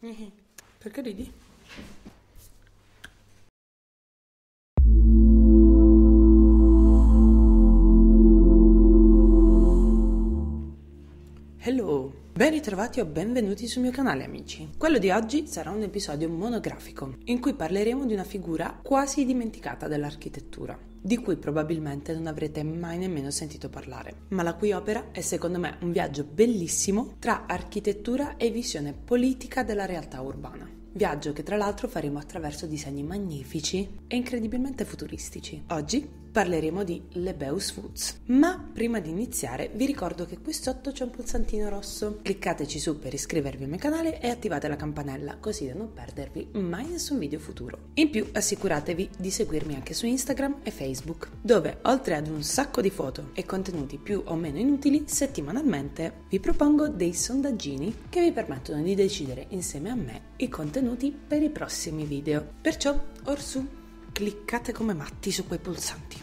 Perché ridi? Hello! Ben ritrovati o benvenuti sul mio canale amici. Quello di oggi sarà un episodio monografico in cui parleremo di una figura quasi dimenticata dell'architettura, di cui probabilmente non avrete mai nemmeno sentito parlare, ma la cui opera è secondo me un viaggio bellissimo tra architettura e visione politica della realtà urbana. Viaggio che tra l'altro faremo attraverso disegni magnifici e incredibilmente futuristici. Oggi parleremo di Lebeus Woods. Ma prima di iniziare vi ricordo che qui sotto c'è un pulsantino rosso. Cliccateci su per iscrivervi al mio canale e attivate la campanella così da non perdervi mai nessun video futuro. In più assicuratevi di seguirmi anche su Instagram e Facebook, dove oltre ad un sacco di foto e contenuti più o meno inutili, settimanalmente vi propongo dei sondaggini che vi permettono di decidere insieme a me i contenuti per i prossimi video. Perciò, orsù, cliccate come matti su quei pulsanti.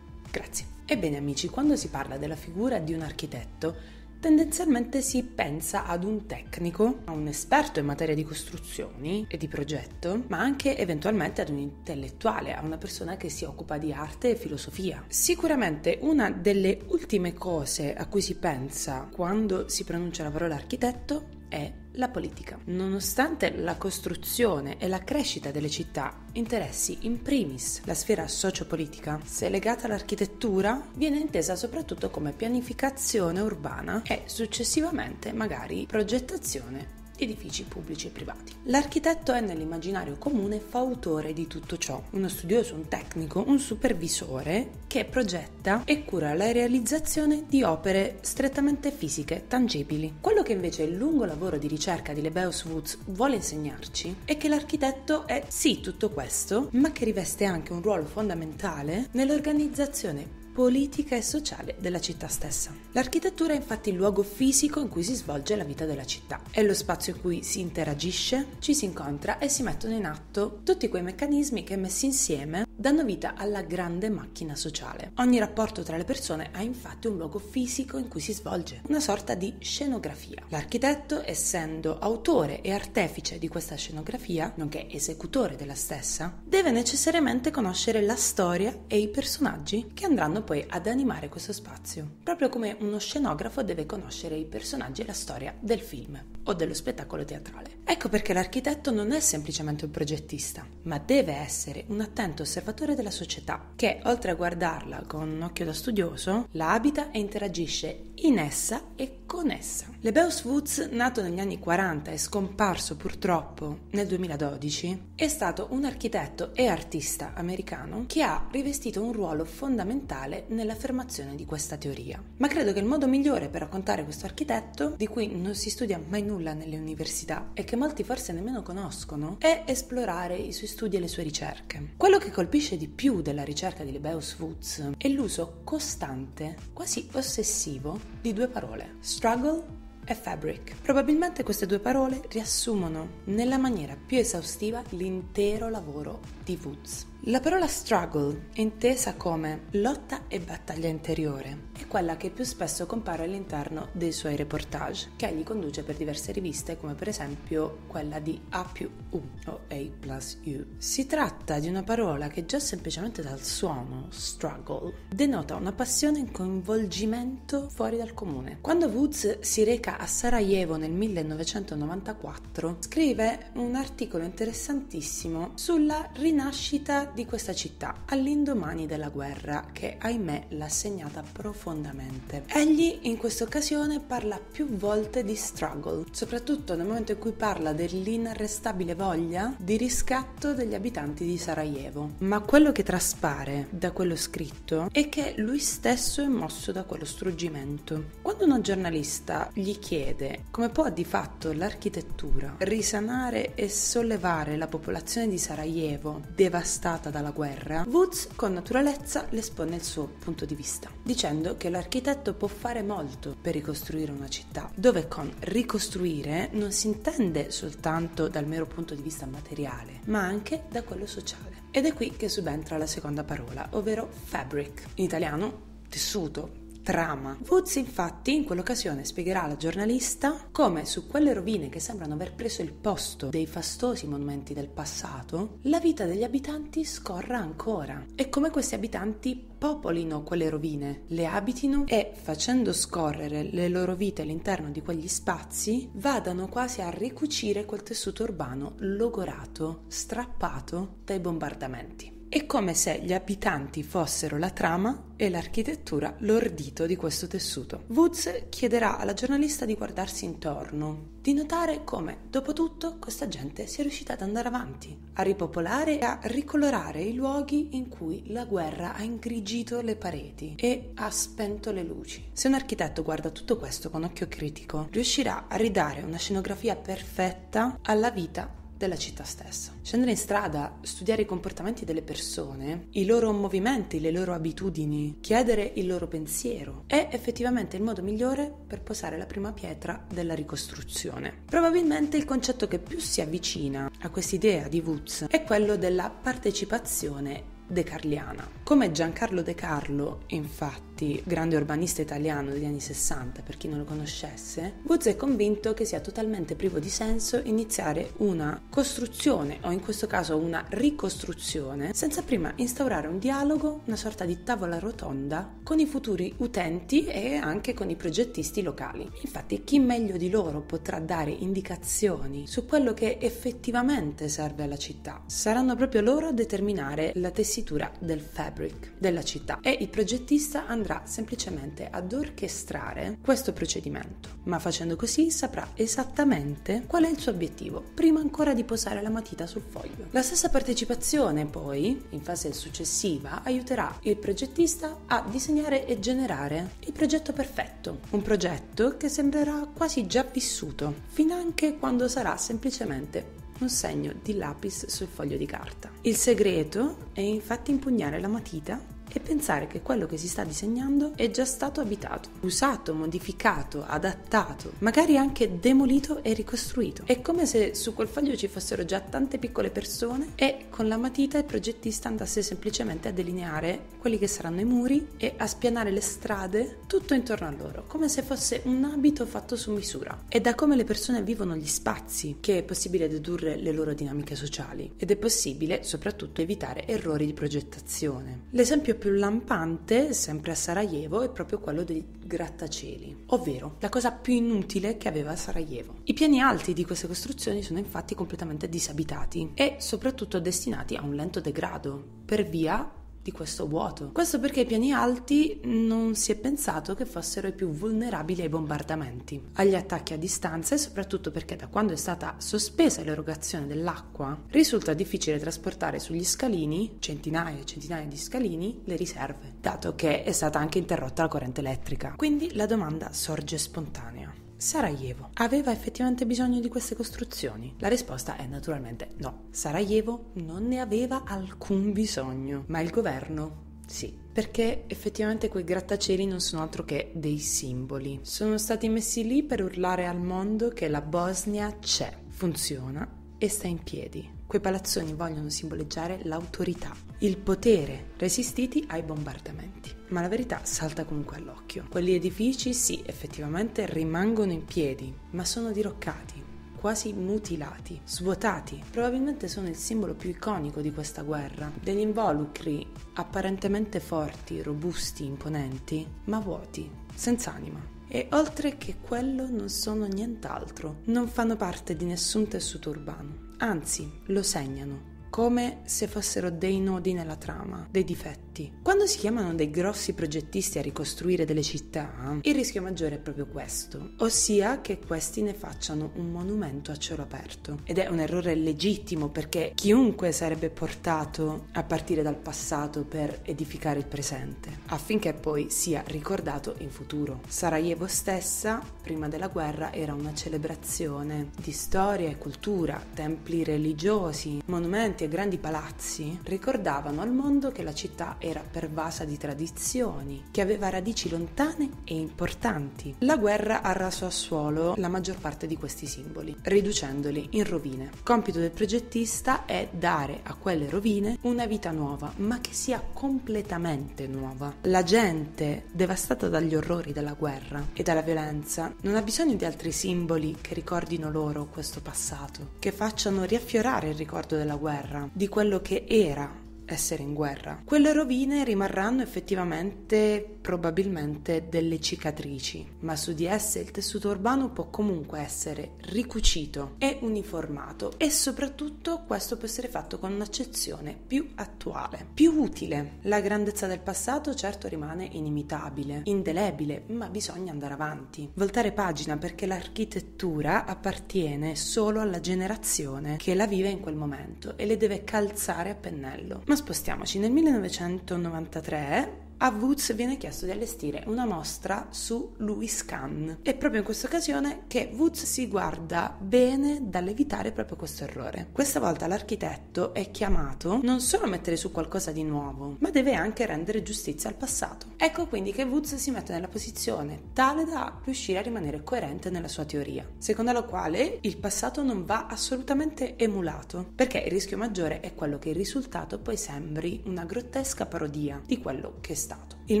Grazie. Ebbene amici, quando si parla della figura di un architetto, tendenzialmente si pensa ad un tecnico, a un esperto in materia di costruzioni e di progetto, ma anche eventualmente ad un intellettuale, a una persona che si occupa di arte e filosofia. Sicuramente una delle ultime cose a cui si pensa quando si pronuncia la parola architetto è la politica. Nonostante la costruzione e la crescita delle città interessi in primis la sfera sociopolitica, se legata all'architettura, viene intesa soprattutto come pianificazione urbana e successivamente magari progettazione edifici pubblici e privati. L'architetto è nell'immaginario comune fautore di tutto ciò, uno studioso, un tecnico, un supervisore che progetta e cura la realizzazione di opere strettamente fisiche, tangibili. Quello che invece il lungo lavoro di ricerca di Lebeus Woods vuole insegnarci è che l'architetto è sì tutto questo, ma che riveste anche un ruolo fondamentale nell'organizzazione politica e sociale della città stessa. L'architettura è infatti il luogo fisico in cui si svolge la vita della città. È lo spazio in cui si interagisce, ci si incontra e si mettono in atto tutti quei meccanismi che messi insieme danno vita alla grande macchina sociale. Ogni rapporto tra le persone ha infatti un luogo fisico in cui si svolge, una sorta di scenografia. L'architetto, essendo autore e artefice di questa scenografia, nonché esecutore della stessa, deve necessariamente conoscere la storia e i personaggi che andranno poi ad animare questo spazio, proprio come uno scenografo deve conoscere i personaggi e la storia del film o dello spettacolo teatrale. Ecco perché l'architetto non è semplicemente un progettista, ma deve essere un attento osservatore della società, che oltre a guardarla con un occhio da studioso, la abita e interagisce in essa e con essa. Lebeus Woods, nato negli anni 40 e scomparso purtroppo nel 2012, è stato un architetto e artista americano che ha rivestito un ruolo fondamentale nell'affermazione di questa teoria. Ma credo che il modo migliore per raccontare questo architetto, di cui non si studia mai nulla nelle università e che molti forse nemmeno conoscono, è esplorare i suoi studi e le sue ricerche. Quello che colpisce di più della ricerca di Lebeus Woods è l'uso costante, quasi ossessivo, di due parole, struggle e fabric. Probabilmente queste due parole riassumono nella maniera più esaustiva l'intero lavoro di Woods. La parola struggle, intesa come lotta e battaglia interiore, è quella che più spesso compare all'interno dei suoi reportage, che egli conduce per diverse riviste, come per esempio quella di A più U o A plus U. Si tratta di una parola che già semplicemente dal suono, struggle, denota una passione in coinvolgimento fuori dal comune. Quando Woods si reca a Sarajevo nel 1994, scrive un articolo interessantissimo sulla rinascita di questa città all'indomani della guerra che ahimè l'ha segnata profondamente. Egli in questa occasione parla più volte di struggle, soprattutto nel momento in cui parla dell'inarrestabile voglia di riscatto degli abitanti di Sarajevo. Ma quello che traspare da quello scritto è che lui stesso è mosso da quello struggimento. Quando una giornalista gli chiede come può di fatto l'architettura risanare e sollevare la popolazione di Sarajevo devastata devastata dalla guerra, Woods con naturalezza le espone il suo punto di vista, dicendo che l'architetto può fare molto per ricostruire una città, dove con ricostruire non si intende soltanto dal mero punto di vista materiale, ma anche da quello sociale. Ed è qui che subentra la seconda parola, ovvero fabric, in italiano tessuto, trama. Woods infatti in quell'occasione spiegherà alla giornalista come su quelle rovine che sembrano aver preso il posto dei fastosi monumenti del passato, la vita degli abitanti scorra ancora e come questi abitanti popolino quelle rovine, le abitino e facendo scorrere le loro vite all'interno di quegli spazi vadano quasi a ricucire quel tessuto urbano logorato, strappato dai bombardamenti. È come se gli abitanti fossero la trama e l'architettura l'ordito di questo tessuto. Woods chiederà alla giornalista di guardarsi intorno, di notare come, dopo tutto, questa gente sia riuscita ad andare avanti, a ripopolare e a ricolorare i luoghi in cui la guerra ha ingrigito le pareti e ha spento le luci. Se un architetto guarda tutto questo con occhio critico, riuscirà a ridare una scenografia perfetta alla vita della città stessa. Scendere in strada, studiare i comportamenti delle persone, i loro movimenti, le loro abitudini, chiedere il loro pensiero è effettivamente il modo migliore per posare la prima pietra della ricostruzione. Probabilmente il concetto che più si avvicina a quest'idea di Woods è quello della partecipazione decarliana. Come Giancarlo De Carlo, infatti, grande urbanista italiano degli anni 60, per chi non lo conoscesse, Woods è convinto che sia totalmente privo di senso iniziare una costruzione, o in questo caso una ricostruzione, senza prima instaurare un dialogo, una sorta di tavola rotonda con i futuri utenti e anche con i progettisti locali. Infatti, chi meglio di loro potrà dare indicazioni su quello che effettivamente serve alla città? Saranno proprio loro a determinare la tessitura del fabric della città e il progettista andrà semplicemente ad orchestrare questo procedimento, ma facendo così saprà esattamente qual è il suo obiettivo, prima ancora di posare la matita sul foglio. La stessa partecipazione poi, in fase successiva, aiuterà il progettista a disegnare e generare il progetto perfetto, un progetto che sembrerà quasi già vissuto, fin anche quando sarà semplicemente un segno di lapis sul foglio di carta. Il segreto è infatti impugnare la matita e pensare che quello che si sta disegnando è già stato abitato, usato, modificato, adattato, magari anche demolito e ricostruito. È come se su quel foglio ci fossero già tante piccole persone e con la matita il progettista andasse semplicemente a delineare quelli che saranno i muri e a spianare le strade tutto intorno a loro, come se fosse un abito fatto su misura. È da come le persone vivono gli spazi che è possibile dedurre le loro dinamiche sociali ed è possibile soprattutto evitare errori di progettazione. L'esempio più lampante, sempre a Sarajevo, è proprio quello dei grattacieli, ovvero la cosa più inutile che aveva Sarajevo. I piani alti di queste costruzioni sono infatti completamente disabitati e soprattutto destinati a un lento degrado per via di questo vuoto. Questo perché i piani alti non si è pensato che fossero i più vulnerabili ai bombardamenti, agli attacchi a distanza e soprattutto perché da quando è stata sospesa l'erogazione dell'acqua risulta difficile trasportare sugli scalini, centinaia e centinaia di scalini, le riserve, dato che è stata anche interrotta la corrente elettrica. Quindi la domanda sorge spontanea. Sarajevo aveva effettivamente bisogno di queste costruzioni? La risposta è naturalmente no. Sarajevo non ne aveva alcun bisogno, ma il governo sì, perché effettivamente quei grattacieli non sono altro che dei simboli. Sono stati messi lì per urlare al mondo che la Bosnia c'è, funziona e sta in piedi. Quei palazzoni vogliono simboleggiare l'autorità, il potere resistiti ai bombardamenti. Ma la verità salta comunque all'occhio. Quegli edifici sì, effettivamente rimangono in piedi, ma sono diroccati, quasi mutilati, svuotati. Probabilmente sono il simbolo più iconico di questa guerra. Degli involucri apparentemente forti, robusti, imponenti, ma vuoti, senza anima e oltre che quello non sono nient'altro, non fanno parte di nessun tessuto urbano, anzi lo segnano come se fossero dei nodi nella trama, dei difetti. Quando si chiamano dei grossi progettisti a ricostruire delle città, il rischio maggiore è proprio questo, ossia che questi ne facciano un monumento a cielo aperto. Ed è un errore legittimo perché chiunque sarebbe portato a partire dal passato per edificare il presente, affinché poi sia ricordato in futuro. Sarajevo stessa, prima della guerra, era una celebrazione di storia e cultura, templi religiosi, monumenti e grandi palazzi ricordavano al mondo che la città era pervasa di tradizioni, che aveva radici lontane e importanti. La guerra ha raso a suolo la maggior parte di questi simboli, riducendoli in rovine. Compito del progettista è dare a quelle rovine una vita nuova, ma che sia completamente nuova. La gente, devastata dagli orrori della guerra e dalla violenza, non ha bisogno di altri simboli che ricordino loro questo passato, che facciano riaffiorare il ricordo della guerra, di quello che era essere in guerra. Quelle rovine rimarranno effettivamente probabilmente delle cicatrici, ma su di esse il tessuto urbano può comunque essere ricucito e uniformato e soprattutto questo può essere fatto con un'accezione più attuale, più utile. La grandezza del passato certo rimane inimitabile, indelebile, ma bisogna andare avanti. Voltare pagina perché l'architettura appartiene solo alla generazione che la vive in quel momento e le deve calzare a pennello. Ma spostiamoci. Nel 1993 a Woods viene chiesto di allestire una mostra su Louis Kahn. È proprio in questa occasione che Woods si guarda bene dall'evitare proprio questo errore. Questa volta l'architetto è chiamato non solo a mettere su qualcosa di nuovo, ma deve anche rendere giustizia al passato. Ecco quindi che Woods si mette nella posizione tale da riuscire a rimanere coerente nella sua teoria, secondo la quale il passato non va assolutamente emulato, perché il rischio maggiore è quello che il risultato poi sembri una grottesca parodia di quello che sta stato. Il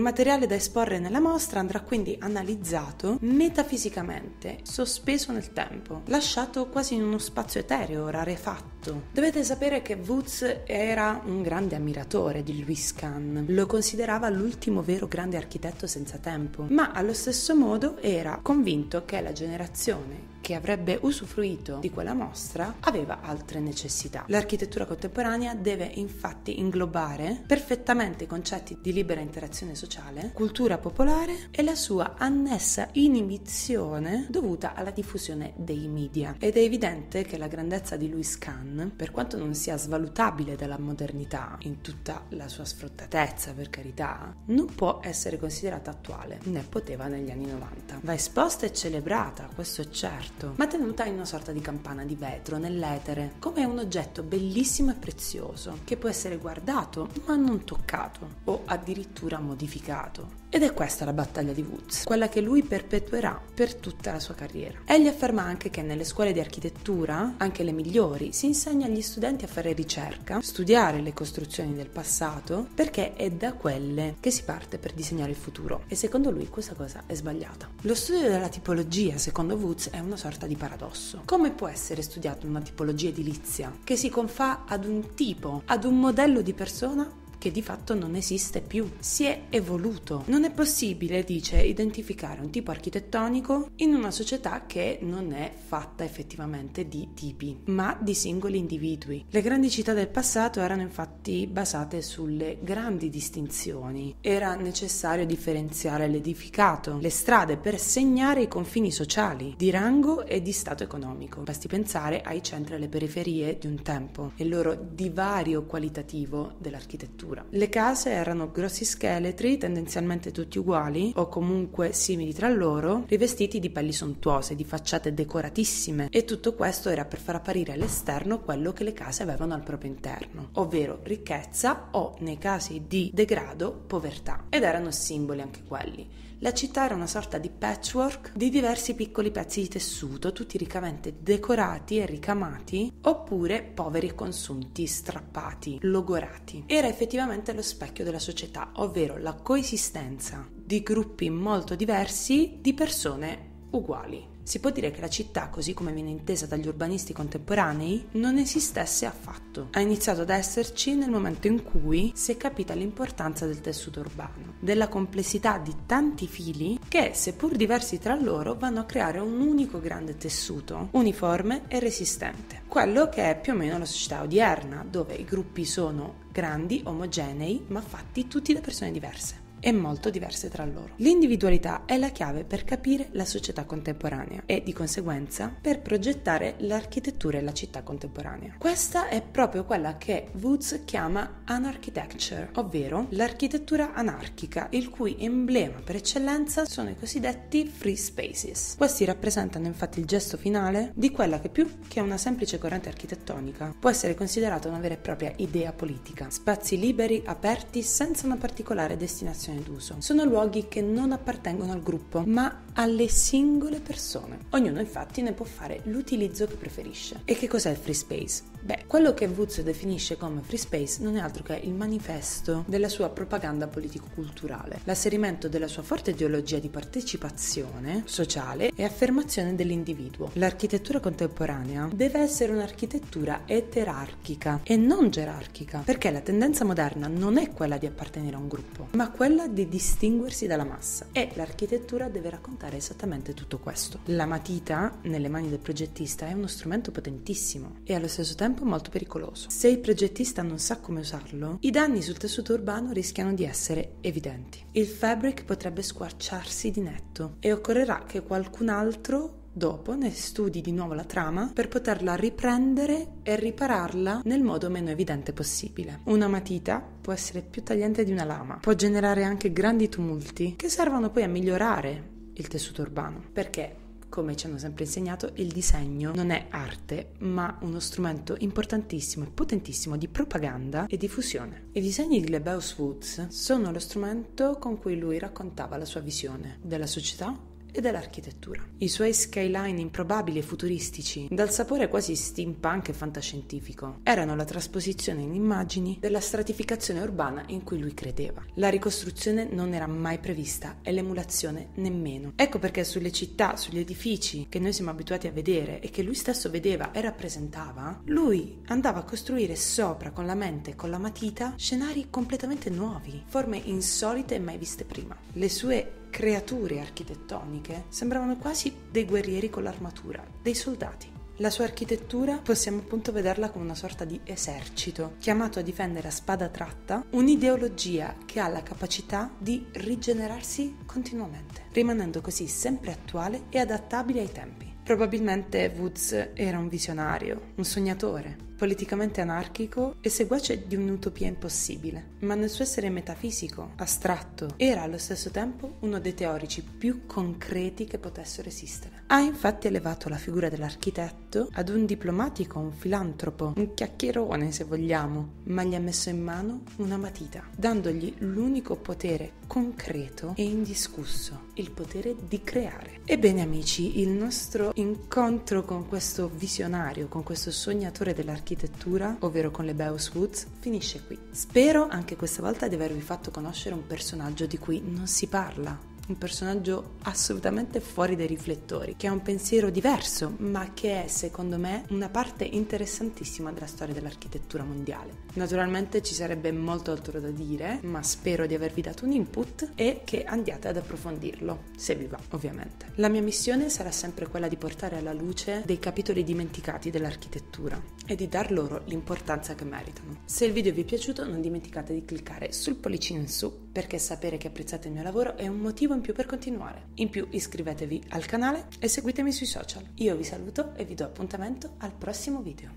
materiale da esporre nella mostra andrà quindi analizzato metafisicamente, sospeso nel tempo, lasciato quasi in uno spazio etereo, rarefatto. Dovete sapere che Woods era un grande ammiratore di Louis Kahn, lo considerava l'ultimo vero grande architetto senza tempo, ma allo stesso modo era convinto che la generazione che avrebbe usufruito di quella mostra aveva altre necessità. L'architettura contemporanea deve infatti inglobare perfettamente i concetti di libera interazione sociale, cultura popolare e la sua annessa inibizione dovuta alla diffusione dei media. Ed è evidente che la grandezza di Louis Kahn, per quanto non sia svalutabile dalla modernità in tutta la sua sfruttatezza, per carità, non può essere considerata attuale, né poteva negli anni 90. Va esposta e celebrata, questo è certo, ma tenuta in una sorta di campana di vetro nell'etere, come un oggetto bellissimo e prezioso che può essere guardato ma non toccato o addirittura modificato. Ed è questa la battaglia di Woods, quella che lui perpetuerà per tutta la sua carriera. Egli afferma anche che nelle scuole di architettura, anche le migliori, si insegna agli studenti a fare ricerca, studiare le costruzioni del passato, perché è da quelle che si parte per disegnare il futuro. E secondo lui questa cosa è sbagliata. Lo studio della tipologia, secondo Woods, è una sorta di paradosso. Come può essere studiata una tipologia edilizia che si confà ad un tipo, ad un modello di persona che di fatto non esiste più, si è evoluto. Non è possibile, dice, identificare un tipo architettonico in una società che non è fatta effettivamente di tipi, ma di singoli individui. Le grandi città del passato erano infatti basate sulle grandi distinzioni. Era necessario differenziare l'edificato, le strade per segnare i confini sociali, di rango e di stato economico. Basti pensare ai centri e alle periferie di un tempo e il loro divario qualitativo dell'architettura struttura. Le case erano grossi scheletri, tendenzialmente tutti uguali o comunque simili tra loro, rivestiti di pelli sontuose, di facciate decoratissime e tutto questo era per far apparire all'esterno quello che le case avevano al proprio interno, ovvero ricchezza o, nei casi di degrado, povertà. Ed erano simboli anche quelli. La città era una sorta di patchwork di diversi piccoli pezzi di tessuto, tutti riccamente decorati e ricamati, oppure poveri e consunti, strappati, logorati. Era effettivamente lo specchio della società, ovvero la coesistenza di gruppi molto diversi di persone uguali. Si può dire che la città, così come viene intesa dagli urbanisti contemporanei, non esistesse affatto. Ha iniziato ad esserci nel momento in cui si è capita l'importanza del tessuto urbano, della complessità di tanti fili che, seppur diversi tra loro, vanno a creare un unico grande tessuto, uniforme e resistente. Quello che è più o meno la società odierna, dove i gruppi sono grandi, omogenei, ma fatti tutti da persone diverse. E molto diverse tra loro. L'individualità è la chiave per capire la società contemporanea e di conseguenza per progettare l'architettura e la città contemporanea. Questa è proprio quella che Woods chiama anarchitecture, ovvero l'architettura anarchica, il cui emblema per eccellenza sono i cosiddetti free spaces. Questi rappresentano infatti il gesto finale di quella che più che una semplice corrente architettonica può essere considerata una vera e propria idea politica. Spazi liberi, aperti, senza una particolare destinazione d'uso. Sono luoghi che non appartengono al gruppo, ma alle singole persone. Ognuno infatti ne può fare l'utilizzo che preferisce. E che cos'è il free space? Beh, quello che Woods definisce come free space non è altro che il manifesto della sua propaganda politico-culturale, l'asserimento della sua forte ideologia di partecipazione sociale e affermazione dell'individuo. L'architettura contemporanea deve essere un'architettura eterarchica e non gerarchica, perché la tendenza moderna non è quella di appartenere a un gruppo, ma quella di distinguersi dalla massa e l'architettura deve raccontare esattamente tutto questo. La matita nelle mani del progettista è uno strumento potentissimo e allo stesso tempo molto pericoloso. Se il progettista non sa come usarlo, i danni sul tessuto urbano rischiano di essere evidenti. Il fabric potrebbe squarciarsi di netto e occorrerà che qualcun altro dopo ne studi di nuovo la trama per poterla riprendere e ripararla nel modo meno evidente possibile. Una matita può essere più tagliente di una lama, può generare anche grandi tumulti che servono poi a migliorare il tessuto urbano, perché come ci hanno sempre insegnato, il disegno non è arte, ma uno strumento importantissimo e potentissimo di propaganda e diffusione. I disegni di Lebeus Woods sono lo strumento con cui lui raccontava la sua visione della società e dell'architettura. I suoi skyline improbabili e futuristici, dal sapore quasi steampunk e fantascientifico, erano la trasposizione in immagini della stratificazione urbana in cui lui credeva. La ricostruzione non era mai prevista e l'emulazione nemmeno. Ecco perché sulle città, sugli edifici che noi siamo abituati a vedere e che lui stesso vedeva e rappresentava, lui andava a costruire sopra con la mente e con la matita scenari completamente nuovi, forme insolite e mai viste prima. Le sue creature architettoniche sembravano quasi dei guerrieri con l'armatura, dei soldati. La sua architettura possiamo appunto vederla come una sorta di esercito, chiamato a difendere a spada tratta un'ideologia che ha la capacità di rigenerarsi continuamente, rimanendo così sempre attuale e adattabile ai tempi. Probabilmente Woods era un visionario, un sognatore, politicamente anarchico e seguace di un'utopia impossibile, ma nel suo essere metafisico, astratto, era allo stesso tempo uno dei teorici più concreti che potessero esistere. Ha infatti elevato la figura dell'architetto ad un diplomatico, un filantropo, un chiacchierone se vogliamo, ma gli ha messo in mano una matita, dandogli l'unico potere concreto e indiscusso, il potere di creare. Ebbene amici, il nostro incontro con questo visionario, con questo sognatore dell'architettura, architettura, ovvero con le Beus Woods, finisce qui. Spero anche questa volta di avervi fatto conoscere un personaggio di cui non si parla un personaggio assolutamente fuori dai riflettori, che ha un pensiero diverso, ma che è secondo me una parte interessantissima della storia dell'architettura mondiale. Naturalmente ci sarebbe molto altro da dire, ma spero di avervi dato un input e che andiate ad approfondirlo, se vi va ovviamente. La mia missione sarà sempre quella di portare alla luce dei capitoli dimenticati dell'architettura e di dar loro l'importanza che meritano. Se il video vi è piaciuto non dimenticate di cliccare sul pollicino in su perché sapere che apprezzate il mio lavoro è un motivo in più per continuare. In più iscrivetevi al canale e seguitemi sui social. Io vi saluto e vi do appuntamento al prossimo video.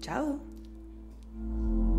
Ciao!